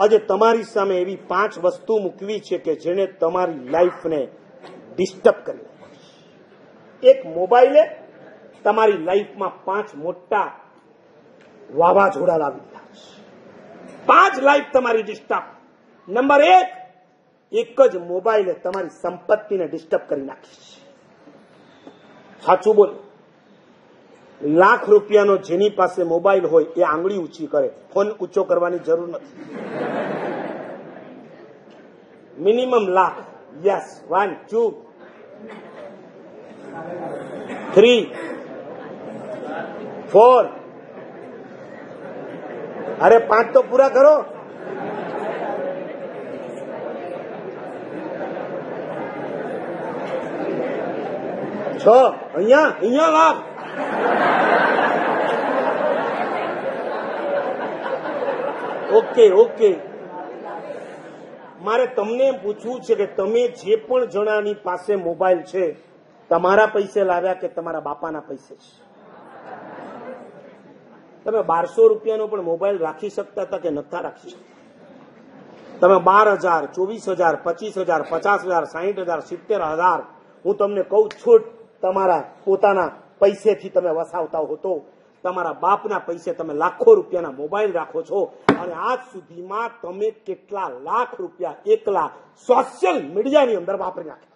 આજે તમારી સામે એવી પાંચ વસ્તુ મૂકવી છે કે જેને તમારી લાઈફને ડિસ્ટર્બ કરી. એક મોબાઈલે તમારી લાઈફમાં પાંચ મોટા વાવાઝોડા લાવી દીધા. પાંચ લાઈફ તમારી ડિસ્ટર્બ. નંબર એક એક જ મોબાઈલે તમારી સંપત્તિને ડિસ્ટર્બ કરી નાખી છે. સાચું બોલ. લાખ રૂપિયાનો જેની પાસે મોબાઈલ હોય એ આંગળી ઊંચી કરે. ફોન ઊંચો કરવાની જરૂર નથી. Minimum lakh. Yes one two three four અરે પાંચ તો પૂરા કરો. છ. અહીંયા અહીંયા લાખ. Okay okay. મારે તમને પૂછવું છે કે તમે જે પણ જણાની પાસે મોબાઈલ છે, તમારા પૈસે લાવ્યા કે તમારા બાપાના પૈસે છે? તમે બારસો રૂપિયાનો પણ મોબાઈલ રાખી શકતા હતા કે નતા રાખી શકતા? તમે બાર હજાર, ચોવીસ હજાર, પચીસ હજાર, પચાસ હજાર, સાહીઠ હજાર, સિત્તેર હજાર, હું તમને કહું છું, તમારા પોતાના પૈસેથી તમે વસાવતા હો તો તમારા બાપના પૈસે તમે લાખો રૂપિયાના મોબાઈલ રાખો છો. અને આજ સુધીમાં તમે કેટલા લાખ રૂપિયા એકલા સોશિયલ મીડિયાની અંદર વાપરી નાખ્યા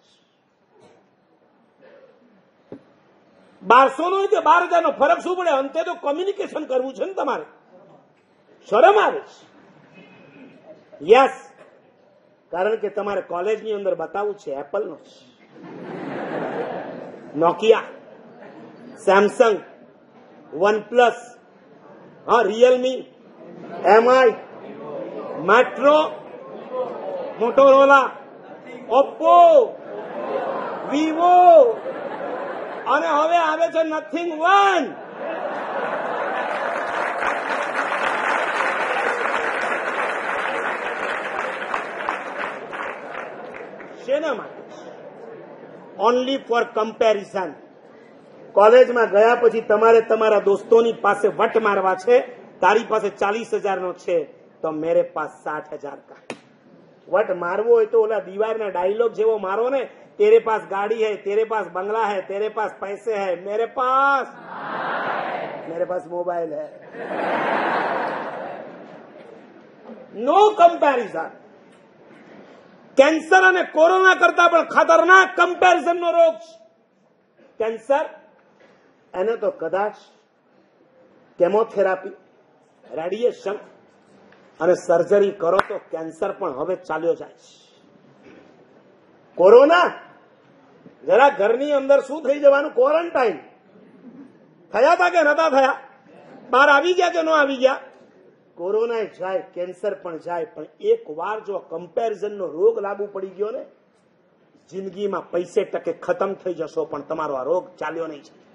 બારસો નો કે બાર હજાર નો ફરક શું પડે? અંતે તો કોમ્યુનિકેશન કરવું છે ને તમારે. શરમ આવે યસ કારણ કે તમારે કોલેજની અંદર બતાવવું છે એપલનો નોકિયા સેમસંગ વનપ્લસ હા Realme Mi Metro Motorola Oppo Vivo અને હવે આવે છે નથિંગ વન શેના માટે? ઓનલી ફોર કમ્પેરિઝન કોલેજમાં ગયા પછી તમારે તમારા દોસ્તોની પાસે વટ મારવા છે તારી પાસે ચાલીસ હજારનો છે તો મેરે પાસ સાઠ હજાર કા વટ મારવો હોય તો ઓલા દીવારના ડાયલોગ જેવો મારો ને તેરે પાસ ગાડી है तेरे पास बंगला है तेरे पास पैसे है मेरे पास मेरे पास मोबाइल है નો કમ્પેરિઝન કેન્સર અને કોરોના કરતા પણ ખતરનાક કમ્પેરિઝનનો રોગ છે કેન્સર એને તો કદાચ કેમોથેરાપી રેડિયેશન અને સર્જરી કરો તો કેન્સર પણ હવે ચાલ્યો જાય છે. કોરોના? જરા ઘરની અંદર શું થઈ જવાનું? ક્વોરન્ટાઇન થયા હતા કે નતા થયા? બહાર આવી ગયા કે ન આવી ગયા? કોરોના જાય કેન્સર પણ જાય, પણ એક વાર જો કમ્પેરિઝનનો રોગ લાગુ પડી ગયો ને, જિંદગીમાં પૈસે ટકે ખતમ થઈ જશો, પણ તમારો આ રોગ ચાલ્યો નહીં છે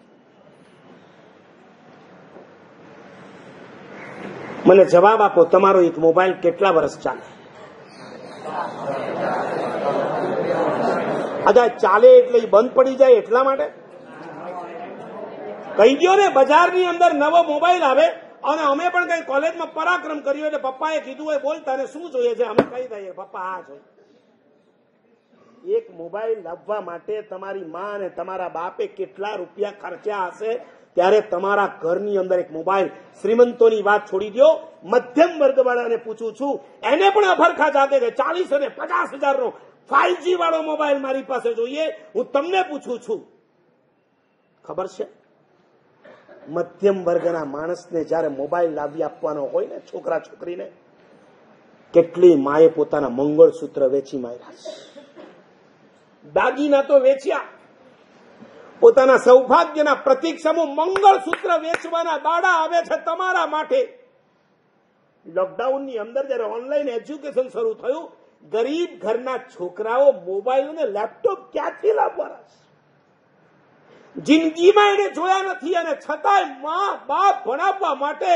મને જવાબ આપો, તમારો એક મોબાઈલ કેટલા વર્ષ ચાલે? અચ્છા, ચાલે એટલે બંધ પડી જાય એટલા માટે? કહી ગયો ને, બજારની અંદર નવો મોબાઈલ આવે અને અમે પણ કઈ કોલેજમાં પરાક્રમ કર્યો એટલે પપ્પાએ કીધું હોય, બોલ તને શું જોઈએ છે? અમે કહી દઈએ, પપ્પા આ જોઈએ. એક મોબાઈલ લાવવા માટે તમારી માં અને તમારા બાપે કેટલા રૂપિયા ખર્ચ્યા હશે? ત્યારે તમારા ઘરની અંદર એક મોબાઈલ. શ્રીમંતોની વાત છોડી દો મધ્યમ વર્ગવાળાને પૂછું છું, એને પણ અફરખા જાગે છે. ચાલીસ અને પચાસ હજારનો ફાઈવજી વાળો મોબાઈલ મારી પાસે જોઈએ. હું તમને પૂછું છું. ખબર છે? મધ્યમ વર્ગના માણસને જ્યારે મોબાઈલ લાવી આપવાનો હોય ને, છોકરા છોકરીને, કેટલી માએ પોતાના મંગળસૂત્ર વેચી માર્યા છે. દાગીના તો વેચ્યા. પોતાના સૌભાગ્યના પ્રતીક સમૂહ મંગળસૂત્ર વેચવાના દાડા આવે છે તમારા માટે. લોકડાઉનની અંદર જયારે ઓનલાઈન એજ્યુકેશન શરૂ થયું, ગરીબ ઘરના છોકરાઓ મોબાઈલ અને લેપટોપ ક્યાંથી લાવવાના છે? જિંદગીમાં એને જોયા નથી અને છતાંય મા બાપ ભણાવવા માટે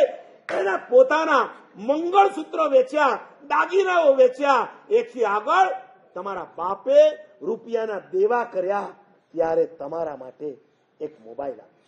એના પોતાના મંગળસૂત્રો વેચ્યા, દાગીનાઓ વેચ્યા. એથી આગળ તમારા બાપે રૂપિયાના દેવા કર્યા ત્યારે તમારા માટે એક મોબાઈલ આપ્યો